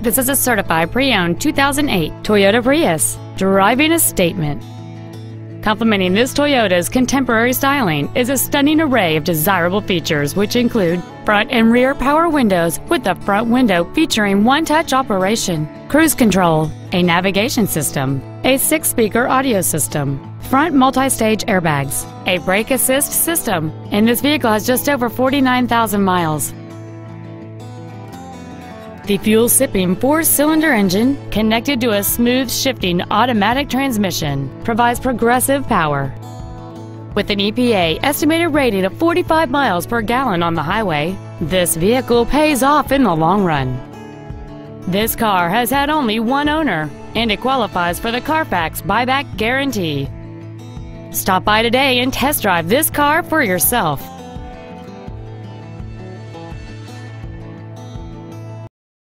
This is a certified pre-owned 2008 Toyota Prius, driving a statement. Complementing this Toyota's contemporary styling is a stunning array of desirable features which include front and rear power windows with the front window featuring one-touch operation, cruise control, a navigation system, a six-speaker audio system, front multi-stage airbags, a brake assist system, and this vehicle has just over 49,000 miles. The fuel-sipping four-cylinder engine, connected to a smooth shifting automatic transmission, provides progressive power. With an EPA estimated rating of 45 miles per gallon on the highway, this vehicle pays off in the long run. This car has had only one owner, and it qualifies for the Carfax buyback guarantee. Stop by today and test drive this car for yourself.